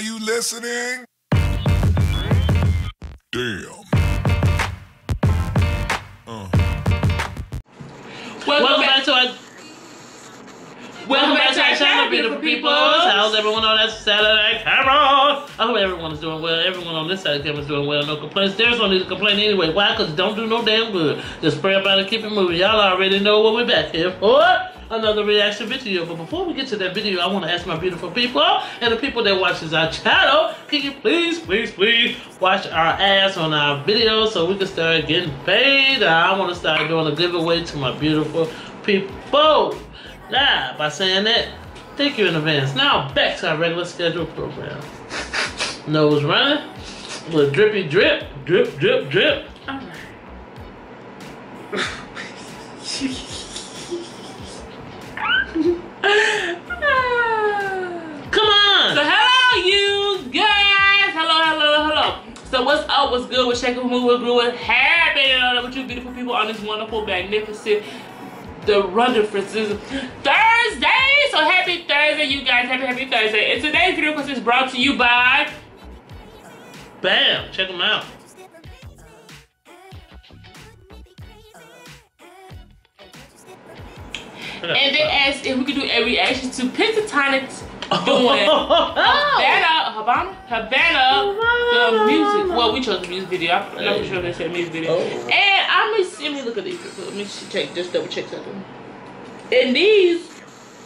Are you listening? Damn. Uh. Welcome, back to our. Welcome back to our channel, beautiful people. How's everyone on that Saturday of that camera? I hope everyone is doing well. Everyone on this side of the camera is doing well. No complaints. There's no need to complain anyway. Why? Because don't do no damn good. Just pray about it, keep it moving. Y'all already know what we're back here for. Another reaction video. But before we get to that video, I want to ask my beautiful people and the people that watches our channel, can you please, please, please watch our ads on our videos so we can start getting paid? I want to start doing a giveaway to my beautiful people. Now, by saying that, thank you in advance. Now, back to our regular schedule program. Nose running, little drippy drip, drip, drip, drip on! So hello you guys! Hello, hello, hello. So what's up? What's good? What's shaking? What's good? What's happening with you beautiful people on this wonderful, magnificent, the wonderful Thursday? So happy Thursday, you guys. Happy, happy Thursday. And today's video is brought to you by Bam! Check them out. and they asked if we could do a reaction to Pentatonix doing Oh. Uh, Havana, Havana, Havana, the music. Well, we chose the music video. I'm not sure they said music video. Oh. And I'm gonna see, let me look at these. Let me see- check, just double check something. And these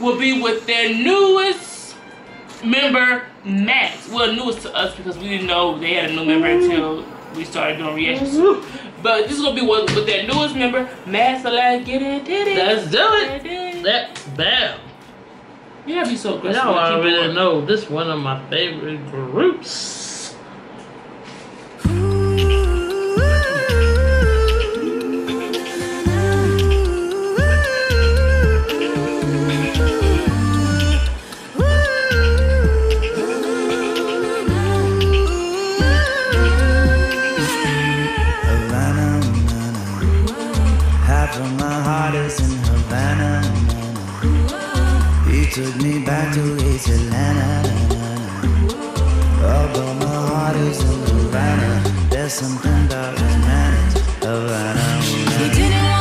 will be with their newest member, Max. Well, newest to us because we didn't know they had a new member mm-hmm. until we started doing reactions. Mm-hmm. But this is gonna be with, with their newest member, Max. So let's get into it. Let's do it. That bam. Gotta be so aggressive. Y'all already know this one of my favorite groups. Na, na. Although my heart is in Havana, there's something about his manners. Havana, He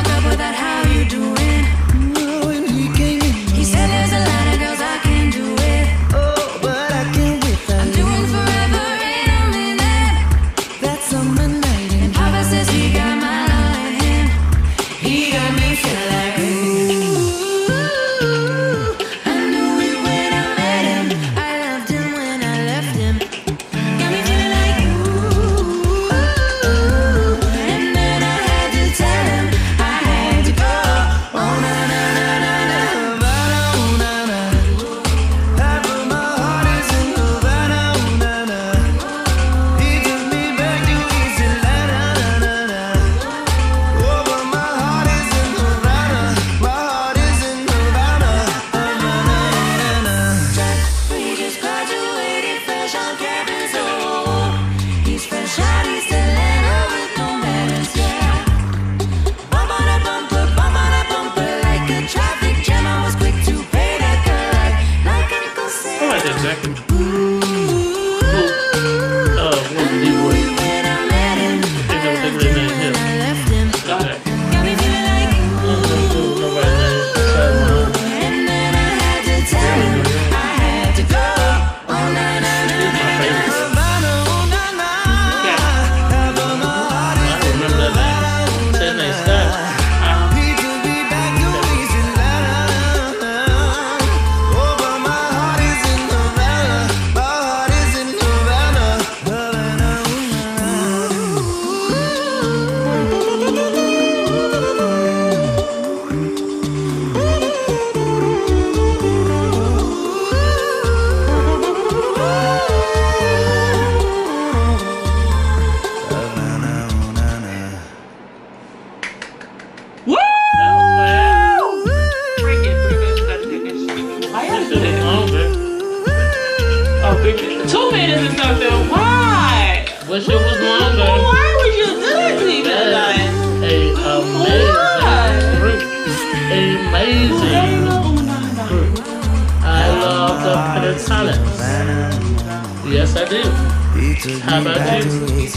He took How about you?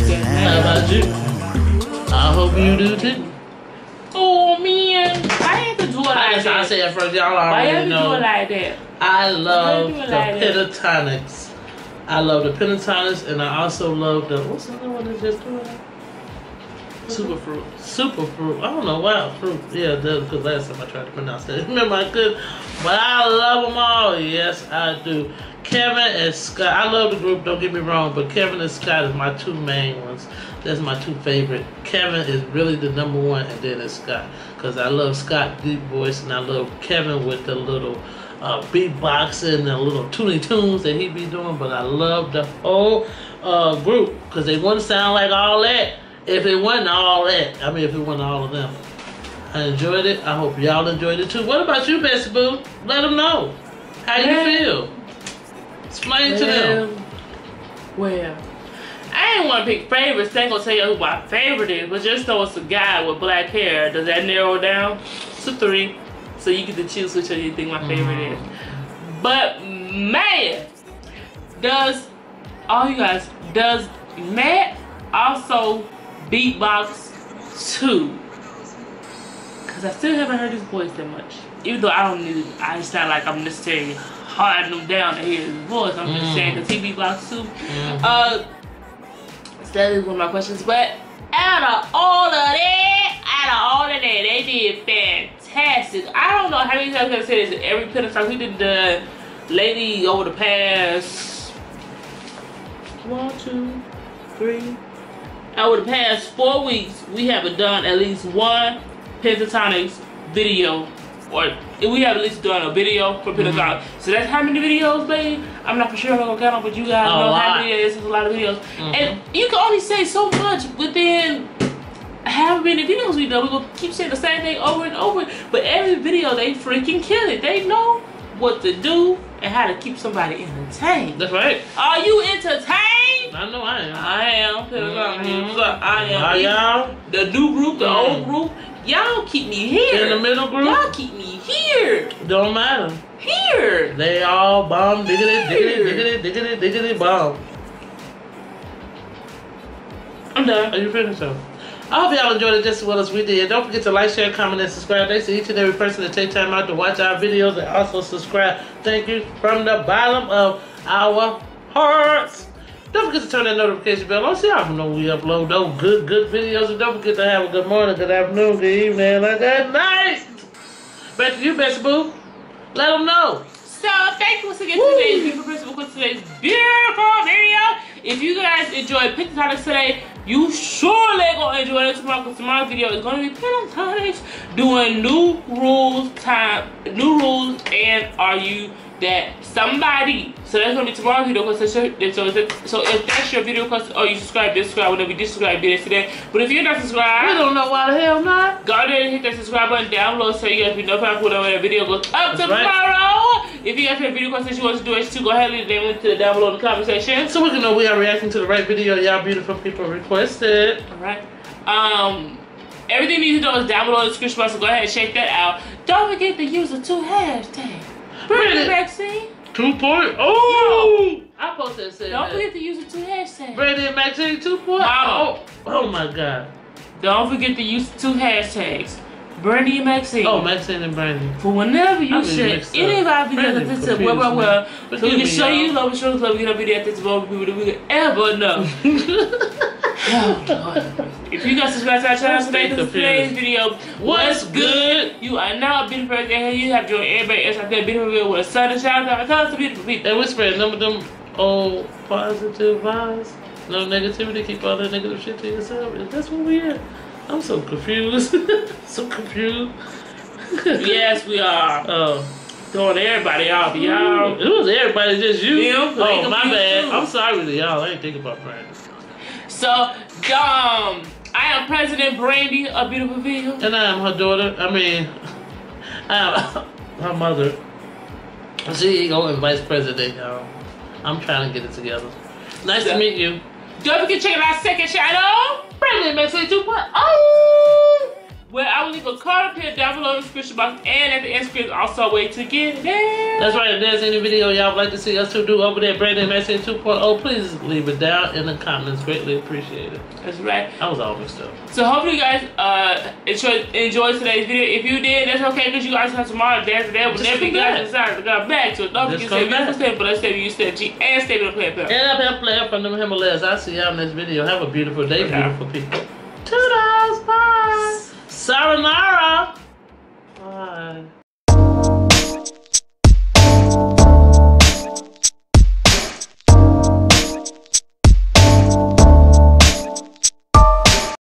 How about you? I hope you do too. Oh man, why you have to do it I like I that? say it first, y'all Why you have already to do it like that? I love the you like Pentatonix. I love the Pentatonix, and I also love the what's the other one that just doing? Superfruit. Super fruit. I don't know why fruit. Yeah, because last time I tried to pronounce that, remember I could. But I love them all. Yes, I do. Kevin and Scott. I love the group. Don't get me wrong, but Kevin and Scott is my two main ones. That's my two favorite. Kevin is really the number one, and then it's Scott. Cause I love Scott deep voice, and I love Kevin with the little uh, beatboxing and the little tuning tunes that he be doing. But I love the whole uh, group because they wouldn't sound like all that if it wasn't all that. I mean, if it wasn't all of them. I enjoyed it. I hope y'all enjoyed it too. What about you, Bessie Boo? Let them know. How you feel? Explain to them. Well, I ain't want to pick favorites. They gonna tell you who my favorite is, but just know it's a guy with black hair. Does that narrow down to three? So you get to choose which one you think my favorite is. But man, does all you guys does Matt also beatbox too? Cause I still haven't heard his voice that much. Even though I don't need, I it's not like I'm necessarily harding him down to hear his voice. I'm just Mm. saying because he beatbox too. Mhm. Uh, so that is one of my questions. But out of all of that, out of all of that, they did fantastic. I don't know how many times I've said this. Every Pentecost we did the lady over the past one, two, three. Over the past four weeks, we haven't done at least one Pentatonix video, or we have at least done a video for Pentatonix. So that's how many videos, babe? I'm not for sure I'm gonna count them, but you guys A know lot. how many it is. It's a lot of videos, Mhm. and you can only say so much within how many videos we done. We're gonna keep saying the same thing over and over, but every video they freaking kill it. They know what to do and how to keep somebody entertained. That's right. Are you entertained? I know I am. I am. Mhm. So I am. How y'all? The new group, the Mm. old group, y'all keep me here. In the middle group? Y'all keep me here. Don't matter. Here. They all bomb diggity diggity diggity diggity diggity bomb. I'm done. Are you finished though? I hope y'all enjoyed it just as well as we did. Don't forget to like, share, comment, and subscribe. Thanks to each and every person that take time out to watch our videos and also subscribe. Thank you from the bottom of our hearts. Don't forget to turn that notification bell on so y'all know we upload those good, good videos. And don't forget to have a good morning, good afternoon, good evening, and a good night. Back to you, Bessie Boo. Let them know. So thank you once again for today's beautiful principal for today's beautiful video. If you guys enjoyed Pentatonix today, you surely gonna enjoy it tomorrow because tomorrow's video is gonna be Pentatonix doing new rules time, new rules, and are you that somebody? So that's gonna be tomorrow's video because so, if- so if that's your video because or you subscribe, subscribe, whatever you subscribe, that today. But if you're not We subscribed, don't know why the hell not. Go ahead and hit that subscribe button down below so you guys be notified when that video goes up That's tomorrow. If you guys have a video questions you want to do it too, go ahead and leave them link to the down below in the comment section. So we can know we are reacting to the right video y'all beautiful people requested. Alright. Um everything you need to know is down below in the description box, so go ahead and check that out. Don't forget to use the two hashtags. Bring the vaccine. Two point. Oh! I posted and said Don't that. forget to use the two hashtags. Brady and Maxine 2 point. Mama. Oh, oh my god. Don't forget to use the two hashtags. Brandy and Maxine. Oh, Maxine and Brandy. For whenever you share any of our videos that fits confused well, well, well, so we can show you love and show us love. We get a video at this moment we could ever know. Oh, if you guys subscribe to our channel today, this is today's video. What's good? You are now a beautiful person, and you have joined everybody else out there beautiful video with a sun and shout out. Tell us to beautiful. And we spread none of them old positive vibes. No negativity. Keep all that negative shit to yourself. That's what we at. I'm so confused. so confused. Yes, we are. Oh. Throwing everybody off, y'all. It was everybody, just you. Them, they oh, my bad. too. I'm sorry to y'all. I ain't think about Brandon. So, um, I am President Brandy, of beautiful video. And I am her daughter. I mean, I am her mother. CEO and vice president, y'all. I'm trying to get it together. Nice Yeah. to meet you. Don't forget to check out our second channel. Brandy and Maxine 2.0. Where I will leave a card up here down below in the description box and at the end screen also a way to get there. That's right. If there's any video y'all would like to see us two do over there, Brandon Messi 2.0, please leave it down in the comments. Greatly appreciated. That's right. I was all mixed up. So hopefully you guys uh enjoy, enjoyed today's video. If you did, that's okay because you guys have tomorrow dance today. Whenever you come guys back. decide to go back to it. Don't Just forget to come stay beautiful, stay but let's stay you stay G and stay with the player. And I'm player from the Himalayas. I'll see y'all in this video. Have a beautiful day, Okay. beautiful people. Toodles. Sayonara. Bye.